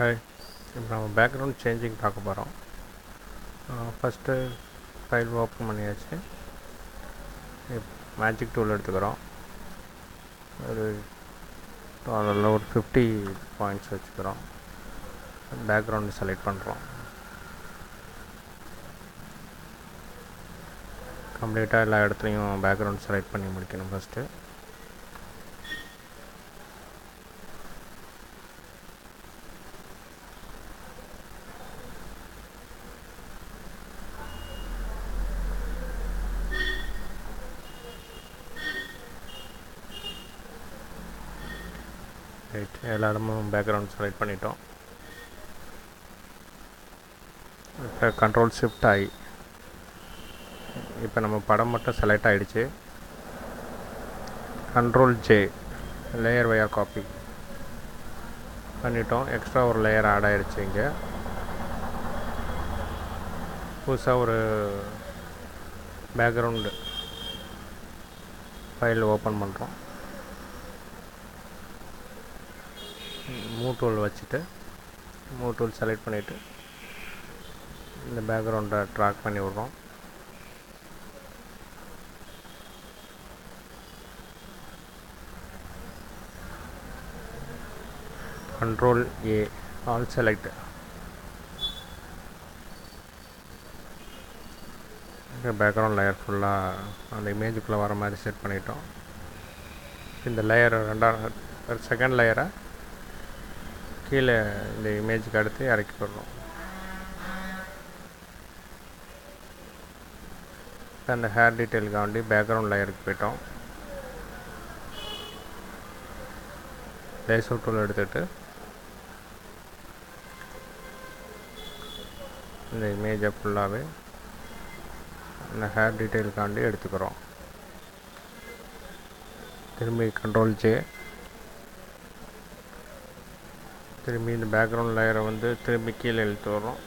Hi இப்போ நம்ம background changing பார்க்க போகிறோம் ஃபஸ்ட்டு ஃபைல் ஓப்பன் பண்ணியாச்சு. மேஜிக் டூல் எடுத்துக்கிறோம். ஒரு அதில் ஒரு ஃபிஃப்டி பாயிண்ட்ஸ் வச்சுக்கிறோம். பேக்ரவுண்டு செலக்ட் பண்ணுறோம் கம்ப்ளீட்டாக எல்லா இடத்துலையும் பேக்ரவுண்ட் செலக்ட் பண்ணி முடிக்கணும் ஃபஸ்ட்டு ரைட் எல்லா இடமும் பேக்ரவுண்ட் செலக்ட் பண்ணிட்டோம். இப்போ கண்ட்ரோல் ஷிஃப்ட் ஆகி இப்போ நம்ம படம் மட்டும் செலக்ட் ஆகிடுச்சு control J layer via copy பண்ணிட்டோம். எக்ஸ்ட்ரா ஒரு லேயர் ஆட் ஆகிடுச்சு இங்கே. புதுசாக ஒரு பேக்ரவுண்டு ஃபைல் ஓப்பன் பண்ணுறோம் மூ டூல் வச்சுட்டு மூ டூல் செலக்ட் பண்ணிவிட்டு இந்த பேக்ரவுண்டை ட்ராக் பண்ணி விட்றோம். Control A all select background layer ஃபுல்லாக அந்த இமேஜுக்குள்ளே வர மாதிரி செட் பண்ணிட்டோம். இந்த லேயர் ரெண்டாவது செகண்ட் லேயரை கீழே இந்த இமேஜுக்கு அடுத்து இறக்கி விடுறோம் அந்த ஹேர் டீட்டெயிலுக்காண்டி பேக்ரவுண்ட் லேயருக்கு போயிட்டோம். லேசர் டூல் எடுத்துகிட்டு இந்த இமேஜை ஃபுல்லாகவே அந்த ஹேர் டீட்டெயிலுக்காண்டி எடுத்துக்கிறோம். திரும்பி கண்ட்ரோல் ஜே திரும்பி இந்த பேக்ரவுண்ட் லேயரை வந்து திரும்பி கீழே இழுத்து வரோம்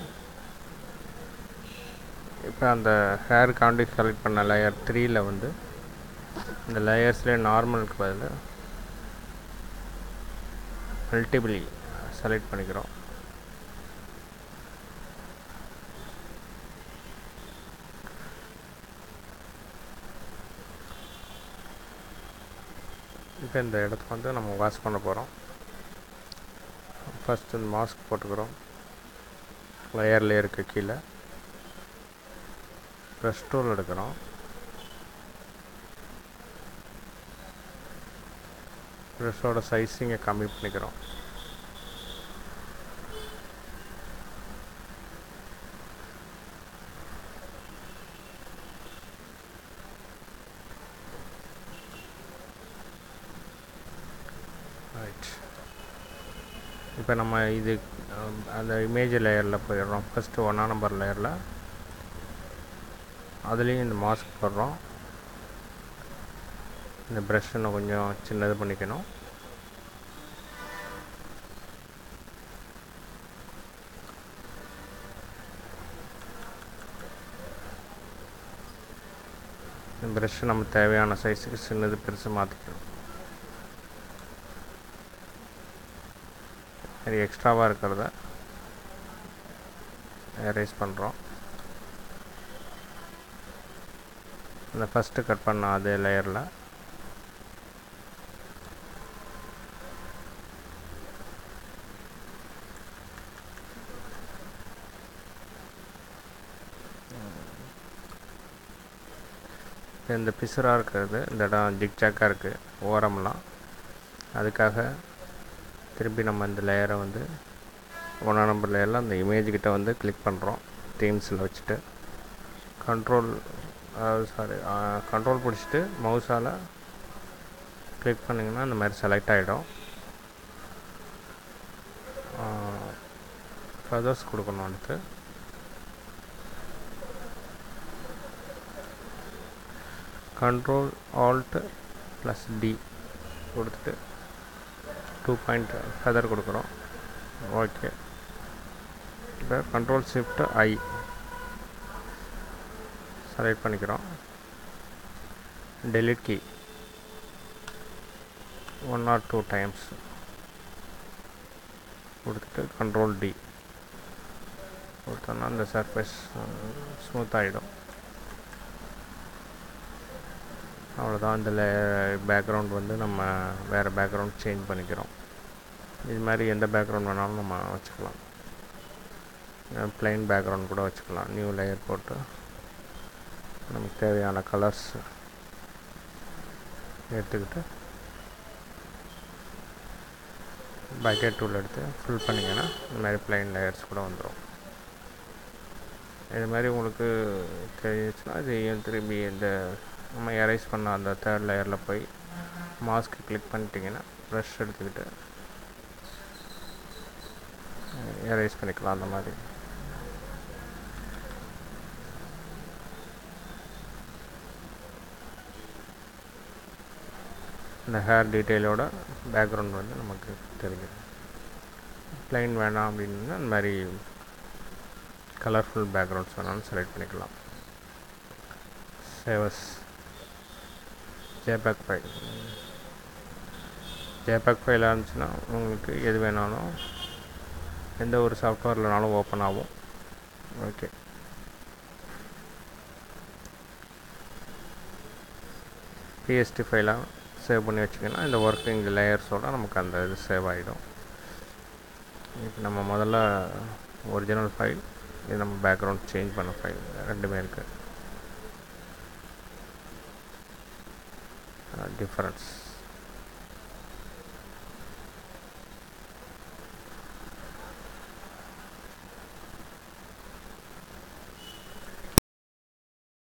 இப்போ அந்த ஹேருக்காண்டி செலக்ட் பண்ண லேயர் த்ரீயில் வந்து இந்த லேயர்ஸ்லேயே நார்மலுக்கு பதில் மல்டிபிளி செலக்ட் பண்ணிக்கிறோம். இப்போ இந்த இடத்துக்கு வந்து நம்ம வாஷ் பண்ண போகிறோம் ஃபஸ்ட்டு இந்த மாஸ்க் போட்டுக்கிறோம். லேயர் லேயருக்கு கீழே. ப்ரெஷ் டூல் எடுக்கிறோம். ப்ரெஷ்ஷோட சைஸிங்கை கம்மி பண்ணிக்கிறோம். ரைட் இப்போ நம்ம இது அந்த இமேஜ் லேயரில் போயிடுறோம். ஃபஸ்ட்டு ஒன்றா நம்பர் லேயரில் அதுலேயும் இந்த மாஸ்க் போடுறோம். இந்த ப்ரஷ் இன்னும் கொஞ்சம் சின்னது பண்ணிக்கணும். இந்த ப்ரஷ் நம்ம தேவையான சைஸுக்கு சின்னது பெருசு மாற்றிக்கணும் சரி எக்ஸ்ட்ராவாக இருக்கிறத எரேஸ் பண்ணுறோம் இந்த ஃபஸ்ட்டு கட் பண்ண அதே லேயரில் இந்த பிசுராக இருக்கிறது இந்த இடம் ஜிக்ஜாக்காக இருக்குது ஓரம்லாம். அதுக்காக திரும்பி நம்ம இந்த லேயரை வந்து ஒன்றா நம்பர் லேயரில் அந்த இமேஜ்கிட்ட வந்து கிளிக் பண்ணுறோம் தீம்ஸில் வச்சுட்டு. கண்ட்ரோல் சாரி கண்ட்ரோல் பிடிச்சிட்டு மவுஸால் கிளிக் பண்ணிங்கன்னா இந்த மாதிரி செலக்ட் ஆகிடும் ஃபெதர்ஸ் கொடுக்கணும் அடுத்து. கண்ட்ரோல் ஆல்ட்டு ப்ளஸ் டி கொடுத்துட்டு டூ பாயிண்ட் ஃபெதர் கொடுக்குறோம். ஓகே இப்போ கண்ட்ரோல் ஷிஃப்ட் ஐ செலக்ட் பண்ணிக்கிறோம். Delete key one or two times கொடுத்துட்டு கண்ட்ரோல் டி கொடுத்தோன்னா அந்த சர்ஃபேஸ் ஸ்மூத் ஆகிடும் அவ்வளோதான் இந்த பேக்ரவுண்ட் வந்து நம்ம வேறு பேக்ரவுண்ட் சேஞ்ச் பண்ணிக்கிறோம். இது மாதிரி எந்த பேக்ரவுண்ட் வேணாலும் நம்ம வச்சுக்கலாம். ப்ளைன் பேக்ரவுண்ட் கூட வச்சுக்கலாம். நியூ லேயர் போட்டு நமக்கு தேவையான கலர்ஸ் எடுத்துக்கிட்டு பக்கெட் டூல் எடுத்து ஃபில் பண்ணிங்கன்னா இந்த மாதிரி ப்ளைன் லேயர்ஸ் கூட வந்துடும் இது மாதிரி உங்களுக்கு தெரிஞ்சிச்சுன்னா இதையும் திரும்பி இந்த நம்ம எரேஸ் பண்ண அந்த தேர்ட் லேயரில் போய் மாஸ்க் கிளிக் பண்ணிட்டீங்கன்னா ப்ரெஷ் எடுத்துக்கிட்டு எரேஸ் பண்ணிக்கலாம் அந்த மாதிரி. இந்த ஹேர் டீட்டெயிலோட பேக்ரவுண்ட் வந்து நமக்கு தெரியும். ப்ளைன் வேணாம் அப்படின்னா இந்த மாதிரி கலர்ஃபுல் பேக்ரவுண்ட்ஸ் வேணாலும் செலக்ட் பண்ணிக்கலாம். Save as JPEG file JPEG ஃபைலாக இருந்துச்சுன்னா உங்களுக்கு எது வேணாலும் எந்த ஒரு சாஃப்ட்வேர்லனாலும் ஓப்பன் ஆகும். ஓகே பிஎஸ்டி ஃபைலாக சேவ் பண்ணி வச்சிங்கன்னா இந்த ஒர்க்கிங் லேயர்ஸோடு நமக்கு அந்த இது சேவ் ஆகிடும் இப்போ நம்ம முதல்ல ஒரிஜினல் ஃபைல் இது நம்ம பேக்ரவுண்ட் சேஞ்ச் பண்ண ஃபைல் ரெண்டுமே இருக்குது difference.